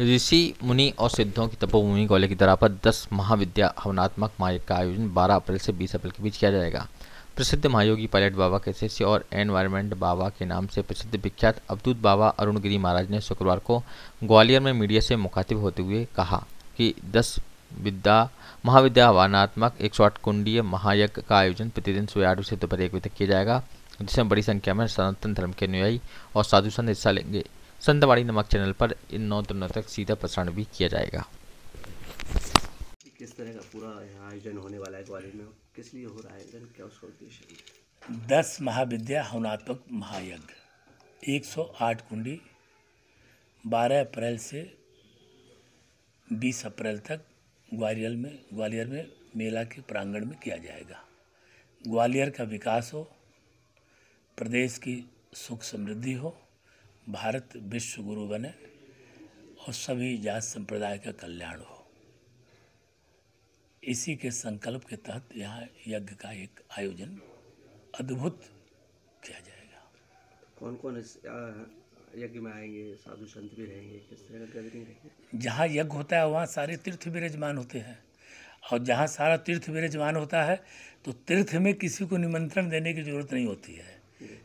ऋषि, मुनि और सिद्धों की तपोभूमि ग्वालियर की दरा पर दस महाविद्या हवनात्मक महायज्ञ का आयोजन 12 अप्रैल से 20 अप्रैल के बीच किया जाएगा। प्रसिद्ध महायोगी पायलट बाबा के शिष्य और एनवायरमेंट बाबा के नाम से प्रसिद्ध विख्यात अवधूत बाबा अरुण गिरी महाराज ने शुक्रवार को ग्वालियर में मीडिया से मुखातिब होते हुए कहा कि दस विद्या, महाविद्या हवानात्मक एक सौ कुंडीय महायज्ञ का आयोजन प्रतिदिन सुबह आठ बजे दोपहर एक बजे तक किया जाएगा, जिसमें बड़ी संख्या में सनातन धर्म के अनुयायी और साधु संत हिस्सा लेंगे। संतवाड़ी नमक चैनल पर इन नौ दिनों तक सीधा प्रसारण भी किया जाएगा। किस तरह का पूरा यहाँ आयोजन होने वाला है ग्वालियर में? किस लिए हो रहा है आयोजन? क्या उसका उद्देश्य है? दस महाविद्या हवनात्मक महायज्ञ 108 कुंडी 12 अप्रैल से 20 अप्रैल तक ग्वालियर में ग्वालियर में मेला के प्रांगण में किया जाएगा। ग्वालियर का विकास हो प्रदेश की सुख समृद्धि हो भारत विश्व गुरु बने और सभी जात संप्रदाय का कल्याण हो। इसी के संकल्प के तहत यहाँ यज्ञ का एक आयोजन अद्भुत किया जाएगा। कौन कौन इस यज्ञ में आएँगे? साधु संत भी रहेंगे किस तरह का रहेगी? जहाँ यज्ञ होता है वहाँ सारे तीर्थ विराजमान होते हैं। और जहाँ सारा तीर्थ विराजमान होता है तो तीर्थ में किसी को निमंत्रण देने की ज़रूरत नहीं होती है।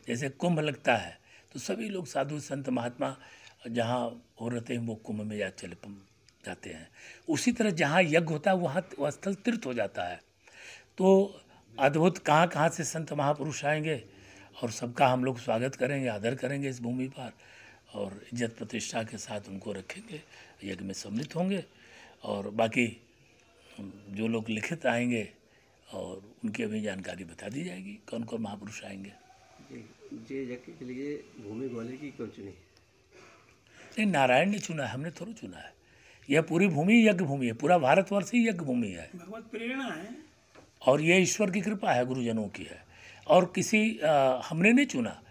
जैसे कुंभ लगता है तो सभी लोग साधु संत महात्मा जहाँ हो रहते हैं, वो कुंभ में या चले जाते हैं। उसी तरह जहाँ यज्ञ होता है, वहाँ वह स्थल तीर्थ हो जाता है। तो अद्भुत कहाँ कहाँ से संत महापुरुष आएँगे और सबका हम लोग स्वागत करेंगे, आदर करेंगे इस भूमि पर और इज़्ज़त प्रतिष्ठा के साथ उनको रखेंगे, यज्ञ में सम्मिलित होंगे और बाकी जो लोग लिखित आएँगे और उनकी अभी जानकारी बता दी जाएगी कौन कौन महापुरुष आएँगे। जी जे यज्ञ के लिए भूमि ग्वालियर की क्यों चुनी? नहीं नारायण ने चुना है हमने थोड़ा चुना है। यह पूरी भूमि यज्ञ भूमि है पूरा भारतवर्ष ही यज्ञ भूमि है। भगवत प्रेरणा है। और यह ईश्वर की कृपा है गुरुजनों की है। और किसी आ, हमने नहीं चुना।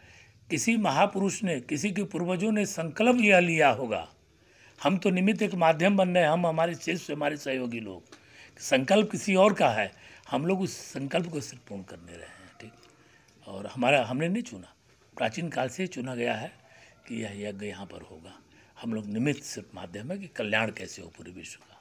किसी महापुरुष ने किसी के पूर्वजों ने संकल्प यह लिया होगा हम तो निमित्त एक माध्यम बन रहे हैं हम हमारे शिष्य हमारे सहयोगी लोग। संकल्प किसी और का है हम लोग उस संकल्प को सिर्फ़ पूर्ण करने रहे हैं। और हमारा, हमने नहीं चुना। प्राचीन काल से ही चुना गया है कि यह यज्ञ यहाँ पर होगा। हम लोग निमित्त सिर्फ़ माध्यम है कि कल्याण कैसे हो पूरे विश्व का।